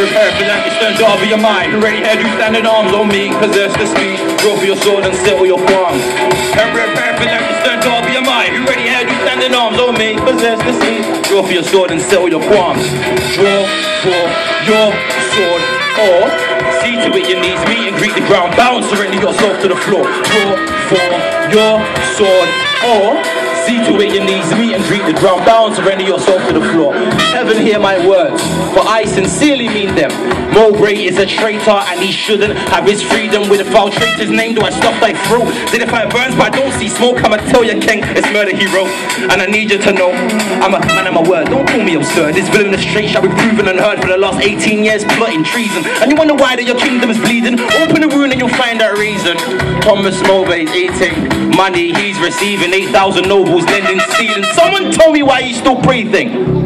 prepare for that, you stand over your mind. Ready, head, you stand in arms on me, possess the speed. Draw for your sword and settle your qualms. And for that, you stand over your mind. Ready, head, you stand in arms on me, possess the speed. Draw for your sword and settle your qualms. Draw for your sword or see to it your knees meet and greet the ground. Bounce, surrender yourself to the floor. Draw for your sword or See to it your knees meet and greet the ground, bound, surrender yourself to the floor. Heaven hear my words, for I sincerely mean them. Mowbray is a traitor and he shouldn't have his freedom with a foul traitor's name. Do I stop thy throat? Then if I burns but I don't see smoke, I'ma tell you, King, it's murder he wrote. And I need you to know, I'm a man of my word. Don't call me absurd. This villain the straight shall be proven and heard for the last 18 years plotting treason. And you wonder why that your kingdom is bleeding? Open the wound and you'll find that reason. Thomas Mowbray's eating money he's receiving 8,000 nobles lending stealing. Someone tell me why he's still breathing.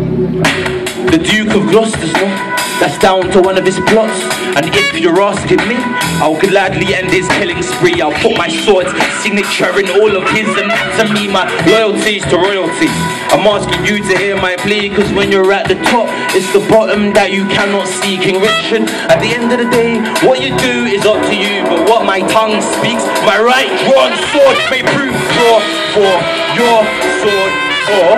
The Duke of Gloucester's no? That's down to one of his plots. And if you're asking me, I'll gladly end his killing spree. I'll put my sword's signature in all of his anatomy. My loyalty's to royalty. I'm asking you to hear my plea, cause when you're at the top, it's the bottom that you cannot see. King Richard, at the end of the day, what you do is up to you. But what my tongue speaks, my right drawn sword may prove for, for your sword or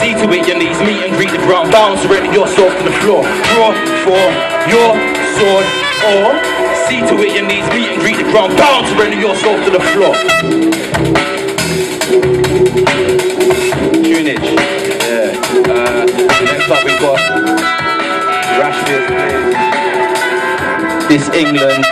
see to it your knees meet and greet the ground bound surrender yourself to the floor. Draw for your sword. Or see to it your knees meet and greet the ground bound surrender yourself to the floor. Tunage yeah. Uh, next up we've got Rashford this England